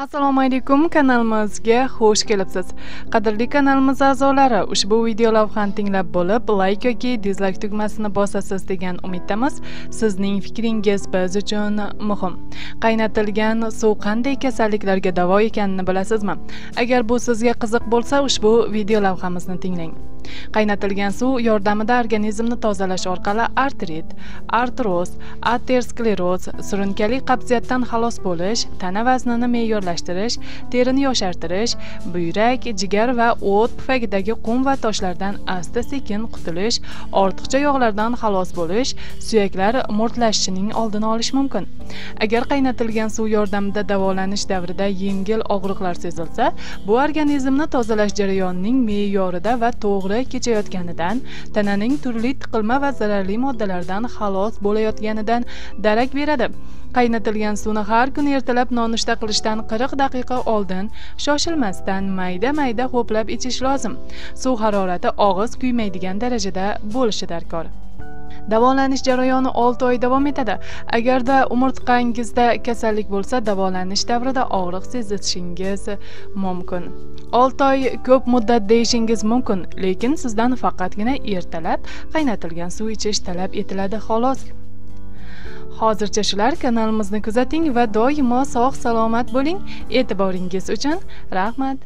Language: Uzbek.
assalomu alaykum kanalimizga xush kelibsiz. Qadrli kanalimiz a'zolari ushbu video lavhani tinglab bo'lib layk yoki dizlayk tugmasini bosasiz degan umiddamiz. Sizning fikringiz biz uchun muhim. Qaynatilgan suv qanday kasalliklarga davo ekanini bilasizmi? Agar bu sizga qiziq bo'lsa ushbu video lavhamizni tinglang. Qaynatilgan suv yordamida organizmni tozalash orqali artrit artroz aterskleroz surunkali qabziyatdan xalos bo'lish tana vaznini me'yorlashtirish terini yoshartirish buyrak jigar va o't pufagidagi qum va toshlardan asta sekin qutulish ortiqcha yog'lardan xalos bo'lish suyaklar mo'rtlashishining oldini olish mumkin. Agar qaynatilgan suv yordamida davolanish davrida yengil og'riqlar sezilsa bu organizmni tozalash jarayonining me'yorida va to'g'ri kechayotganidan tananing turli tiqilma va zararli moddalardan xalos bo'layotganidan darak beradi. Qaynatilgan suvni har kuni ertalab nonushta qilishdan 40 daqiqa oldin shoshilmasdan mayda mayda ho'plab ichish lozim. Suv harorati og'iz kuymaydigan darajada bo'lishi darkor. Davolanish jarayoni 6 oy davom etadi. Agarda umurtqangizda kasallik bo'lsa davolanish davrida og'riq sezishingiz mumkin. 6 oy ko'p muddat deyishingiz mumkin lekin sizdan faqatgina ertalab qaynatilgan suv ichish talab etiladi xolos. Hozircha shular kanalimizni kuzating va doimo sog' salomat bo'ling. E'tiboringiz uchun rahmat.